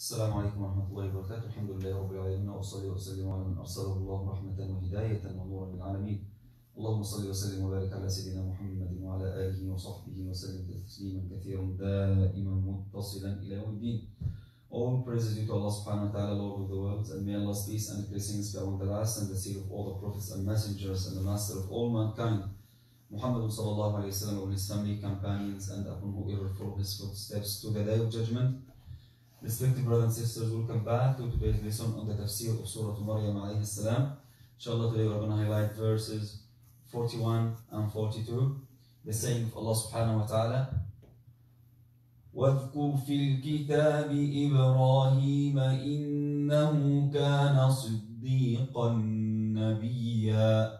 السلام عليكم ورحمة الله وبركاته الحمد لله رب العالمين وأصلي وأسلم على من أرسله الله رحمة وهداية ونورا للعالمين اللهم صل وسلم وبارك على سيدنا محمد وعلى آله وصحبه وسلم تسليما كثيرا دائما متصلا إلى يوم الدين All praises due to Allah subhanahu wa ta'ala, Lord of the worlds, and may Allah's peace and blessings be upon the last and the seal of all the prophets and messengers and the master of all mankind, Muhammad sallallahu alayhi wa sallam, and his family, companions, and upon whoever follow his footsteps to the day of judgment. Respected brothers and sisters, welcome back to today's lesson on the tafsir of Surah Maryam alayhi salam. Inshallah, today we're going to highlight verses 41 and 42. The saying of Allah subhanahu wa ta'ala, واذكر في الكتاب إبراهيم إنه كان صديقا نبيا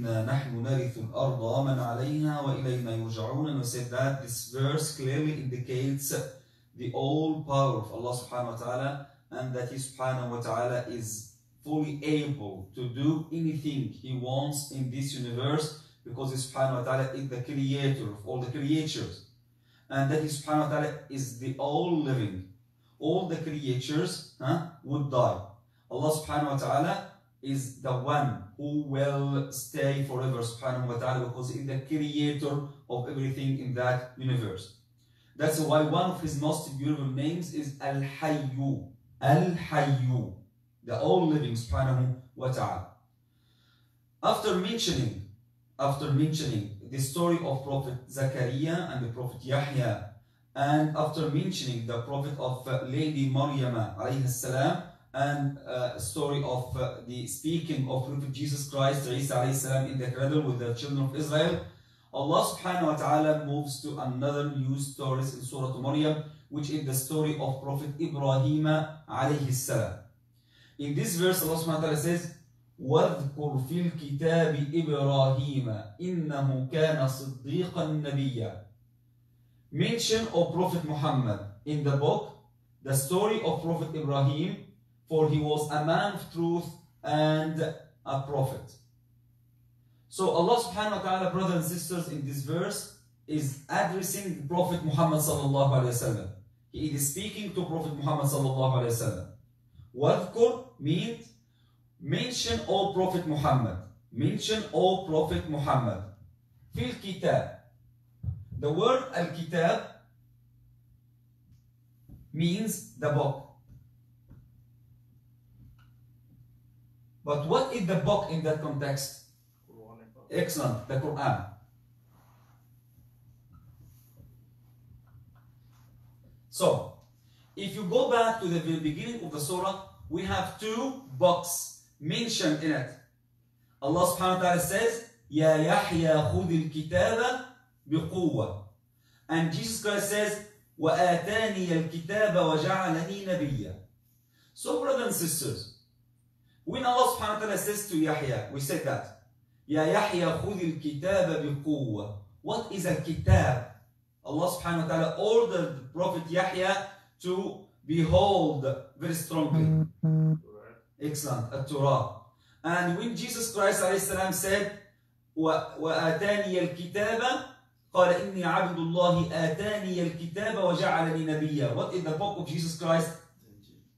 wa ta'ala إِنَّا نَحْنُ نَرِثُ الْأَرْضَ وَمَنْ عَلَيْهَا وَإِلَيْنَا يُرْجَعُونَ and we said that this verse clearly indicates the all power of Allah subhanahu wa ta'ala and that He subhanahu wa ta'ala is fully able to do anything He wants in this universe because He subhanahu wa ta'ala is the creator of all the creatures and that He subhanahu wa ta'ala is the all living all the creatures huh, would die Allah subhanahu wa ta'ala is the one who will stay forever subhanahu wa ta'ala because he is the creator of everything in that universe. That's why one of his most beautiful names is Al-Hayyu. Al-Hayyu. The all living subhanahu wa ta'ala. After mentioning, after mentioning the story of Prophet Zakaria and the Prophet Yahya, and after mentioning the Prophet of uh, Lady Maryam alayhi salam, and a uh, story of uh, the speaking of Prophet Jesus Christ Isa salam, in the cradle with the children of Israel, Allah subhanahu wa ta'ala moves to another new story in Surah Maryam, which is the story of Prophet Ibrahim alayhi salam. In this verse, Allah subhanahu wa ta'ala says, واذكر في الكتاب إبراهيم إنه كان صديقا نبيا Mention of Prophet Muhammad in the book, the story of Prophet Ibrahim for he was a man of truth and a prophet. So Allah subhanahu wa ta'ala, brothers and sisters, in this verse is addressing Prophet Muhammad sallallahu alayhi wasallam. He is speaking to Prophet Muhammad sallallahu alayhi wasallam. Wadhkur means mention O Prophet Muhammad. Mention O Prophet Muhammad. Fil kitab. The word al-kitab means the book. But what is the book in that context? Excellent, the Quran. So, if you go back to the very beginning of the surah, we have two books mentioned in it. Allah subhanahu wa ta'ala says, Ya Yahya khudil kitaba biquwa. And Jesus Christ says, وآتاني الكتاب وجعلني نبيا. So brothers and sisters, when Allah subhanahu wa ta'ala says to Yahya, we said that, Ya Yahya khudh al-kitab biquwwa. What is a kitab? Allah subhanahu wa ta'ala ordered the Prophet Yahya to behold very strongly. Excellent, a Torah. And when Jesus Christ salam, said, وآتاني الكتاب قال إني عبد الله آتاني الكتاب وجعلني نبيا. What is the book of Jesus Christ?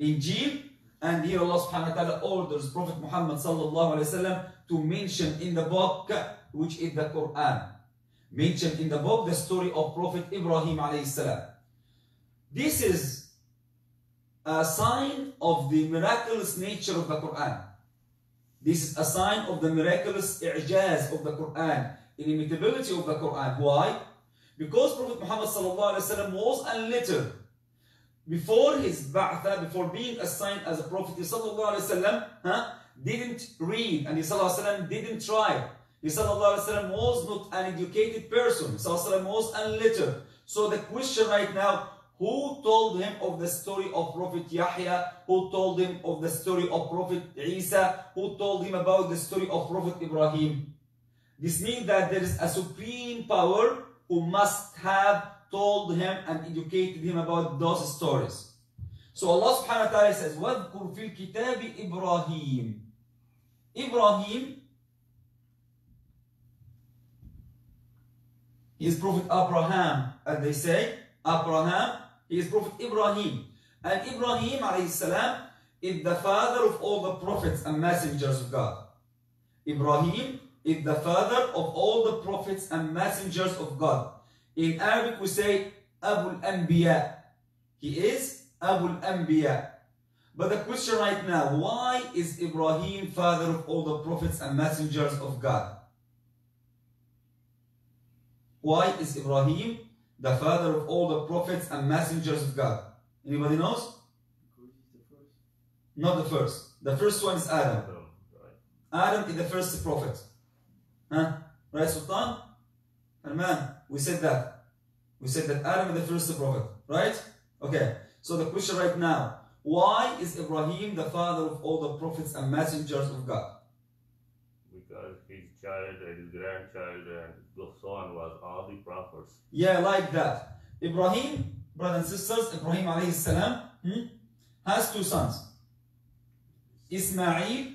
Injil. And here Allah subhanahu wa ta'ala orders Prophet Muhammad sallallahu alayhi wasallam to mention in the book, which is the Quran. Mention in the book the story of Prophet Ibrahim alayhi salam. This is a sign of the miraculous nature of the Quran. This is a sign of the miraculous i'jaz of the Quran, inimitability of the Quran. Why? Because Prophet Muhammad was unlettered. Before his ba'tha, before being assigned as a prophet, he wasallam, huh, didn't read and he wasallam didn't try. He wasallam was not an educated person. He wasallam was unlettered. So the question right now, who told him of the story of Prophet Yahya? Who told him of the story of Prophet Isa? Who told him about the story of Prophet Ibrahim? This means that there is a supreme power who must have told him and educated him about those stories. So Allah subhanahu wa ta'ala says, وَاذْكُرْ فِي الْكِتَابِ إِبْرَاهِيم Ibrahim he is Prophet Abraham, as they say. Abraham, he is Prophet Ibrahim. And Ibrahim alayhi salam is the father of all the prophets and messengers of God. Ibrahim is the father of all the prophets and messengers of God. In Arabic we say Abu al-Anbiya. He is Abu al-Anbiya. But the question right now, why is Ibrahim father of all the prophets and messengers of God? Why is Ibrahim the father of all the prophets and messengers of God? Anybody knows? Not the first. The first one is Adam. Adam is the first prophet. Huh? Right, Sultan? And man, we said that. We said that Adam is the first prophet. Right? Okay. So the question right now, why is Ibrahim the father of all the prophets and messengers of God? Because his child and his grandchild and so on was all the prophets. Yeah, like that. Ibrahim, brothers and sisters, Ibrahim alayhi salam hmm, has two sons. Ismail,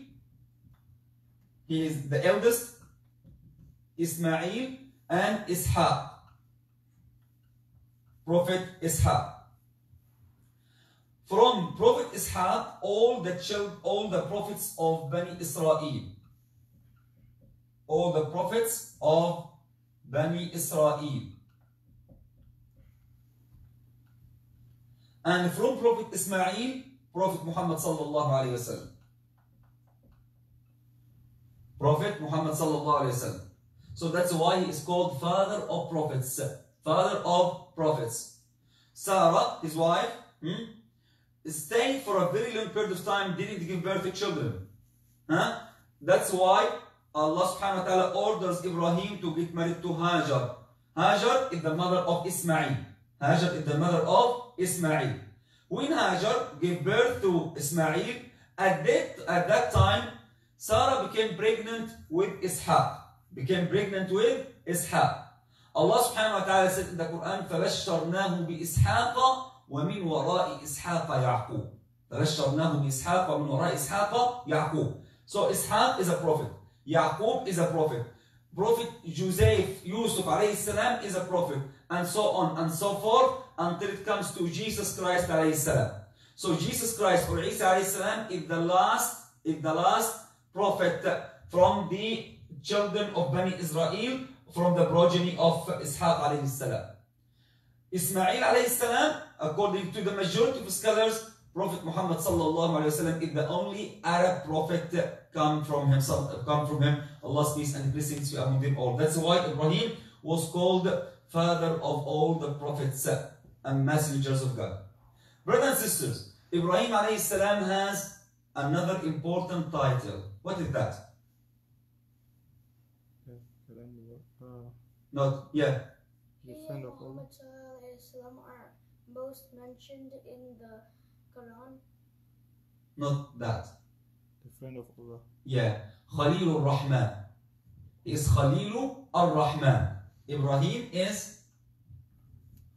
he is the eldest. Ismail and Ishaq. Prophet Ishaq. From Prophet Ishaq, all the child, all the prophets of Bani Israel, all the prophets of Bani Israel. And from Prophet Ismail, Prophet Muhammad sallallahu alayhi wasallam. Prophet Muhammad sallallahu alayhi wasallam. So that's why he is called father of prophets. Father of prophets. Sarah, his wife, hmm, stayed for a very long period of time, didn't give birth to children. Huh? That's why Allah subhanahu wa ta'ala orders Ibrahim to get married to Hajar. Hajar is the mother of Ismail. Hajar is the mother of Ismail. When Hajar gave birth to Ismail, at that, at that time, Sarah became pregnant with Ishaq Became pregnant with Ishaq. Allah subhanahu wa ta'ala said in the Quran, فَبَشَّرْنَاهُ بِإِسْحَاقَ وَمِنْ وَرَاءِ إِسْحَاقَ يَعْقُوبَ فَبَشَّرْنَاهُ بِإِسْحَاقَ وَمِنْ وَرَاءِ إِسْحَاقَ يَعْقُوبَ So Ishaq is a prophet. Yaqub is a prophet. Prophet Joseph, Yusuf alayhi salam is a prophet. And so on and so forth until it comes to Jesus Christ alayhi salam. So Jesus Christ or Isa alayhi salam is the last, is the last prophet from the children of Bani Israel from the progeny of Ishaq alayhi salam. Ismail alayhi salam, according to the majority of scholars, Prophet Muhammad sallallahu alayhi wasallam is the only Arab prophet come from himself, come from him. Allah's peace and blessings be among them all. That's why Ibrahim was called father of all the prophets and messengers of God. Brothers and sisters, Ibrahim alayhi salam has another important title. What is that? Not, yeah. He and Muhammad Islam are most mentioned in the Quran. Not that. The friend of Allah. Yeah. Khalilur Rahman. Is Khalilu ar-Rahman. Ibrahim is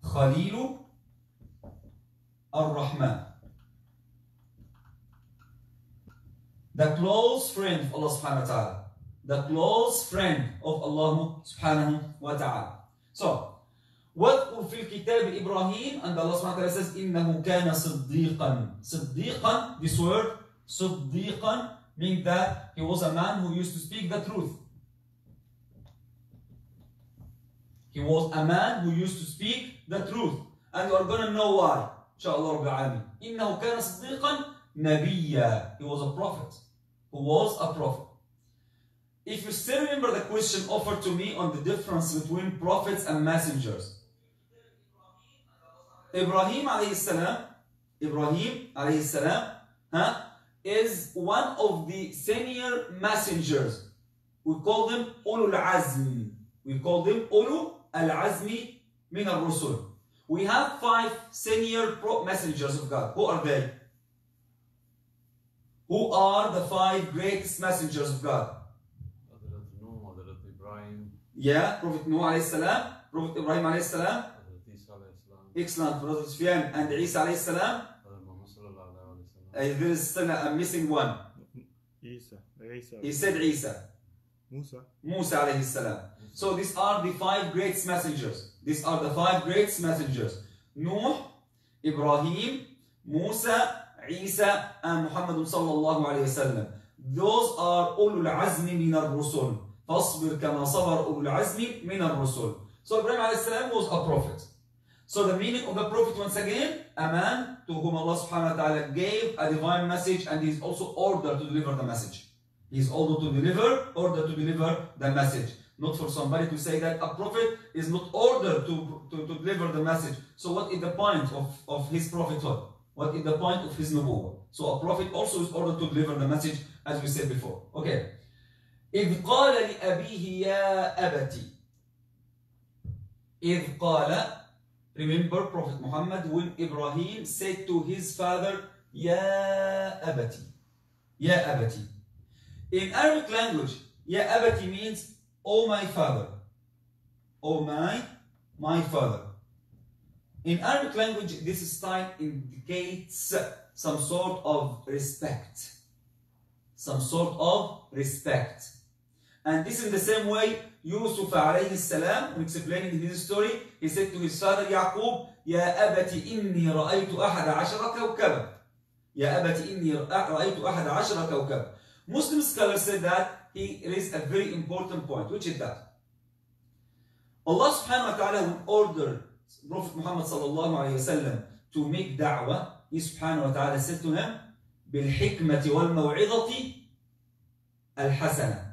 Khalilu ar-Rahman. The close friend of Allah subhanahu wa ta'ala The close friend of Allah subhanahu wa ta'ala. So, واذكر في الكتاب إبراهيم and Allah subhanahu wa ta'ala says إنه كان صديقا صديقا this word صديقا means that he was a man who used to speak the truth he was a man who used to speak the truth and you are going to know why إن شاء الله رب العالمين إنه كان صديقا نبيا he was a prophet who was a prophet if you still remember the question offered to me on the difference between prophets and messengers Ibrahim alayhi salam Ibrahim alayhi salam huh, is one of the senior messengers. We call them Ulul Azm. We call them Ulul Al-Azmi min al-Rusul. We have five senior messengers of God. Who are they? Who are the five greatest messengers of God? yeah, Prophet Noah alayhi salam, Prophet Ibrahim alayhi salam, excellent, Prophet Sufyan and Isa alayhi salam. there is still a missing one. Isa. Isa. He said Isa. Musa. Musa alayhi salam. So these are the five great messengers. These are the five great messengers. Noah, Ibrahim, Musa, Isa, and Muhammad sallallahu alayhi wasallam. Those are ulul azmi min al-rusul. فاصبر كما صبر أولو العزم من الرسل. So Ibrahim alayhi salam was a prophet. So the meaning of the prophet once again, a man to whom Allah subhanahu wa ta'ala gave a divine message and he is also ordered to deliver the message. He is ordered to deliver, ordered to deliver the message. Not for somebody to say that a prophet is not ordered to, to, to deliver the message. So what is the point of, of his prophethood? What is the point of his nubuwwah? So a prophet also is ordered to deliver the message as we said before. Okay. إذ قال لأبيه يا أبتي إذ قال Remember Prophet Muhammad when Ibrahim said to his father يا أبتي يا أبتي In Arabic language يا أبتي means Oh my father Oh my my father In Arabic language this style indicates some sort of respect some sort of respect And this is the same way Yusuf alayhi salam, when explaining his story, he said to his father Yaqub, يا أبت إني رأيت أحد عشر كوكبا. يا أبت إني رأيت أحد عشر كوكبا. Muslim scholars said that he raised a very important point, which is that Allah subhanahu wa ta'ala will order Prophet Muhammad sallallahu alayhi wa sallam to make da'wah. He wa ta'ala said to him, بالحكمة والموعظة الحسنة.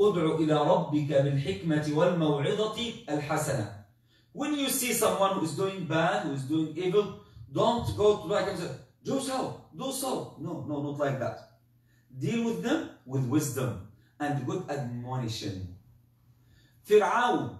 ادع إلى ربك بالحكمة والموعظة الحسنة. When you see someone who is doing bad, who is doing evil, don't go to back and say, do so, do so. No, no, not like that. Deal with them with wisdom and good admonition. Fir'aun,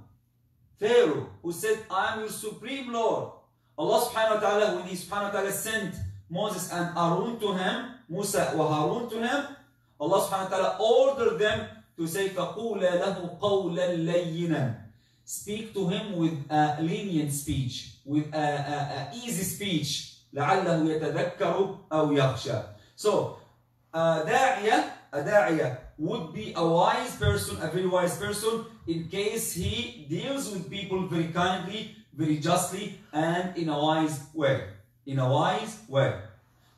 Pharaoh, who said, I am your supreme Lord. Allah subhanahu wa ta'ala, when He subhanahu wa ta'ala sent Moses and Aaron to him, Musa wa Harun to him, Allah subhanahu wa ta'ala ordered them to say فَقُولَ لَهُ قَوْلًا لَيِّنًا Speak to him with a lenient speech, with a, a, a easy speech. لعله يتذكر أو يخشى. So, a داعية, a داعية would be a wise person, a very wise person, in case he deals with people very kindly, very justly, and in a wise way. In a wise way.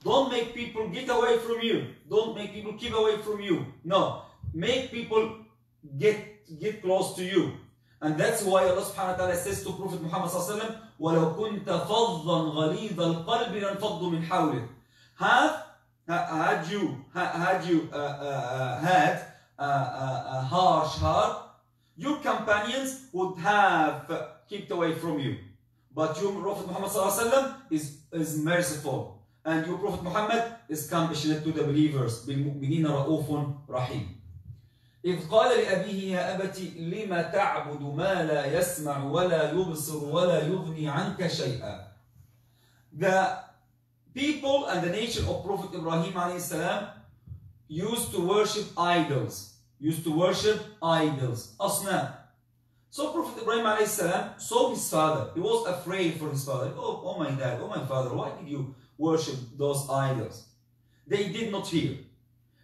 Don't make people get away from you. Don't make people keep away from you. No. Make people get get close to you. And that's why Allah subhanahu wa ta'ala says to Prophet Muhammad sallallahu alaihi wasallam, وَلَوْ كُنْتَ فَظًّا غَلِيظَ الْقَلْبِ لَانْفَضُّوا مِنْ حَوْلِكَ Have, ha- had you, ha- had you uh, uh, uh, had uh, uh, a harsh heart, your companions would have kept away from you. But your Prophet Muhammad sallallahu alaihi wasallam is, is merciful. And your Prophet Muhammad is compassionate to the believers. بِالْمُؤْمِنِينَ رَؤُوفٌ رَحِيمٌ إذ قال لأبيه يا أبت لم تعبد ما لا يسمع ولا يبصر ولا يغني عنك شيئا The people and the nation of Prophet Ibrahim salam used to worship idols. Used to worship idols. Asnam. So Prophet Ibrahim salam saw his father. He was afraid for his father. Oh, oh my dad, oh my father, why did you worship those idols? They did not hear.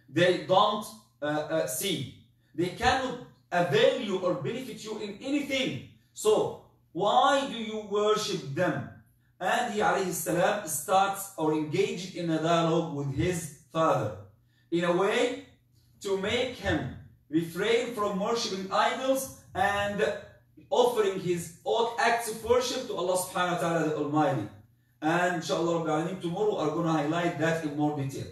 They don't uh, uh, see. They cannot avail you or benefit you in anything. So, why do you worship them? And he alayhi salam starts or engaged in a dialogue with his father in a way to make him refrain from worshipping idols and offering his own acts of worship to Allah subhanahu wa ta'ala the Almighty. And inshallah tomorrow are to highlight that in more detail.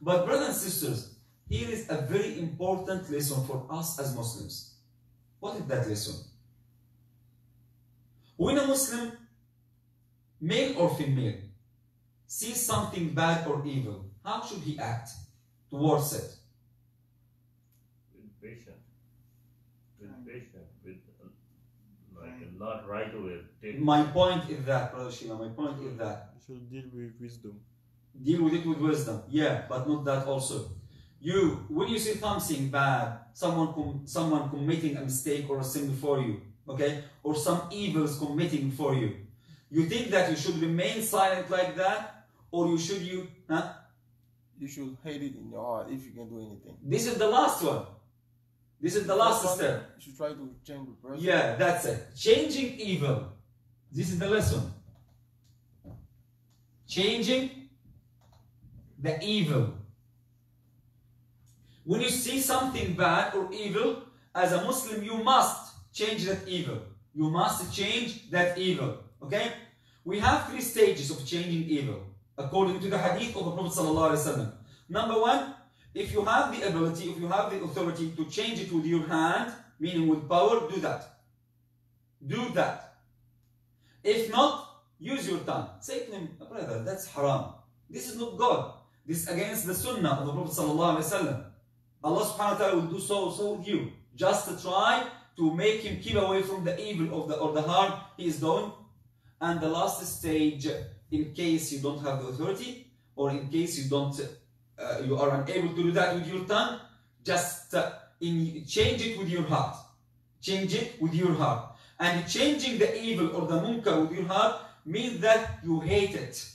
But brothers and sisters, here is a very important lesson for us as Muslims. What is that lesson? When a Muslim, male or female, sees something bad or evil, how should he act towards it? with patient, with patient, with like not right away. Take My point is that, Brother Sheila, my point is that You should deal with wisdom. deal with it with wisdom. Yeah, but not that also. You, when you see something bad, someone com- someone committing a mistake or a sin before you, okay, or some evils committing for you, you think that you should remain silent like that, or you should you, huh? You should hate it in your heart if you can do anything. This is the last one. This is the last one, step. You should try to change the person. Yeah, that's it. Changing evil. This is the lesson. Changing the evil. When you see something bad or evil, as a Muslim, you must change that evil. You must change that evil. Okay? We have three stages of changing evil, according to the hadith of the Prophet. Number one, if you have the ability, if you have the authority to change it with your hand, meaning with power, do that. Do that. If not, use your tongue. Say to him, brother, that's haram. This is not God. This is against the sunnah of the Prophet sallallahu alaihi wasallam. Allah subhanahu wa ta'ala will do so, so with you. Just to try to make him keep away from the evil of the or the harm he is doing. And the last stage, in case you don't have the authority, or in case you don't, uh, you are unable to do that with your tongue, just uh, in, change it with your heart. Change it with your heart. And changing the evil or the munkar with your heart means that you hate it.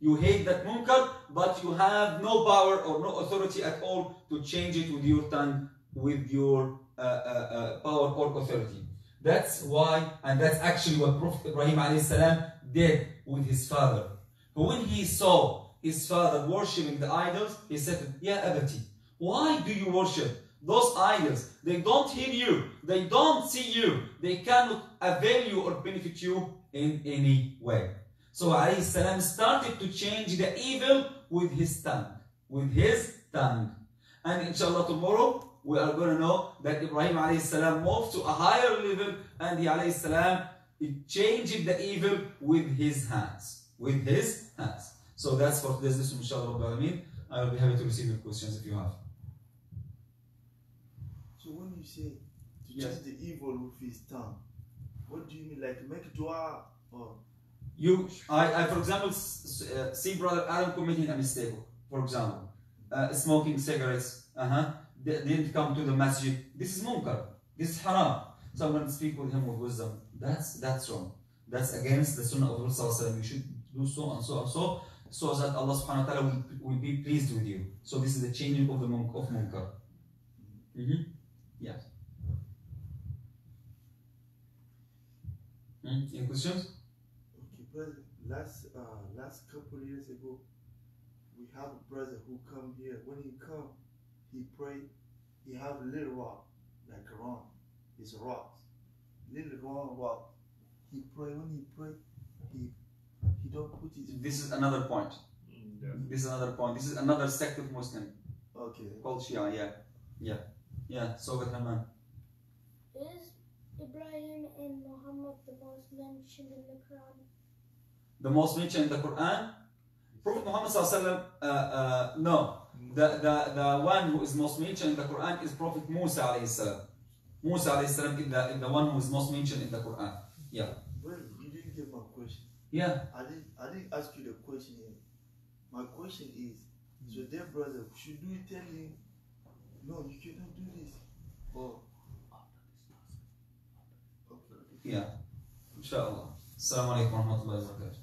You hate that munkar, but you have no power or no authority at all to change it with your tongue, with your uh, uh, uh, power or authority. That's why, and that's actually what Prophet Ibrahim alayhi did with his father. When he saw his father worshipping the idols, he said, Ya Abati, why do you worship those idols? They don't hear you, they don't see you, they cannot avail you or benefit you in any way. So alayhi salam started to change the evil with his tongue. With his tongue. And inshallah tomorrow we are going to know that Ibrahim alayhi salam moved to a higher level and he alayhi salam he changed the evil with his hands. With his hands. So that's for today's lesson inshallah Rabbil Alameen. I will be happy to receive your questions if you have. So when you say to Yes. change the evil with his tongue, what do you mean? Like make dua or You, I, I for example, uh, see brother Adam committing a mistake. For example, uh, smoking cigarettes. Uh-huh. Didn't come to the masjid. This is munkar. This is haram. So I'm going to speak with him with wisdom. That's that's wrong. That's against the sunnah of Sallallahu You should do so and so and so, so that Allah Subhanahu wa Taala will, will be pleased with you. So this is the changing of the munk of munkar. Yeah. Hmm? Any questions? Okay, brother. Last uh last couple years ago, we have a brother who come here. When he come, he pray. He have a little rock like a rock. It's rocks, little round rock. He pray. When he pray, he he don't put his. This is another point. Mm, yeah. This is another point. This is another sect of Muslim okay. called Shia. Yeah, yeah, yeah. So with Haman. Is Ibrahim and Muhammad the most mentioned in the Quran? The most mentioned in the Quran. Prophet Muhammad sallallahu uh, uh, no. The, the, the one who is most mentioned in the Quran is Prophet Musa alayhi salam. Musa alayhi salam is the, is the one who is most mentioned in the Quran. Yeah. Brother, you didn't get my question. Yeah. I didn't I didn't ask you the question yet. My question is, so their brother, should we tell him, no, you cannot do this? Or okay. Yeah. Inshallah. Assalamu alaikum wa rahmatullahi wa barakatuh.